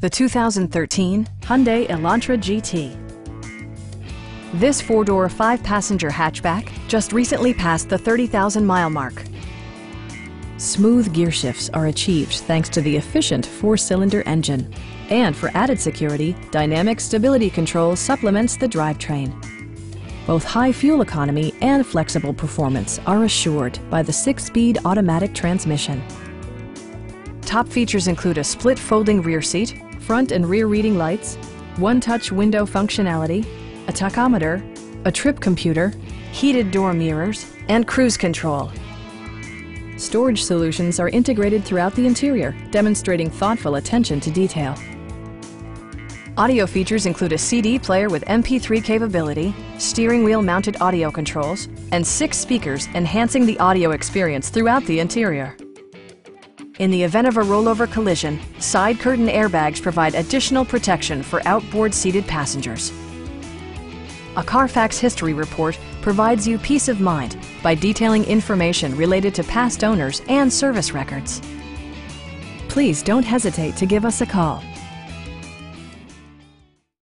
the 2013 Hyundai Elantra GT. This four-door, five-passenger hatchback just recently passed the 30,000-mile mark. Smooth gear shifts are achieved thanks to the efficient four-cylinder engine. And for added security, Dynamic Stability Control supplements the drivetrain. Both high fuel economy and flexible performance are assured by the six-speed automatic transmission. Top features include a split folding rear seat, front and rear reading lights, one-touch window functionality, a tachometer, a trip computer, heated door mirrors, and cruise control. Storage solutions are integrated throughout the interior, demonstrating thoughtful attention to detail. Audio features include a CD player with MP3 capability, steering wheel mounted audio controls, and six speakers enhancing the audio experience throughout the interior. In the event of a rollover collision, side curtain airbags provide additional protection for outboard seated passengers. A Carfax history report provides you peace of mind by detailing information related to past owners and service records. Please don't hesitate to give us a call.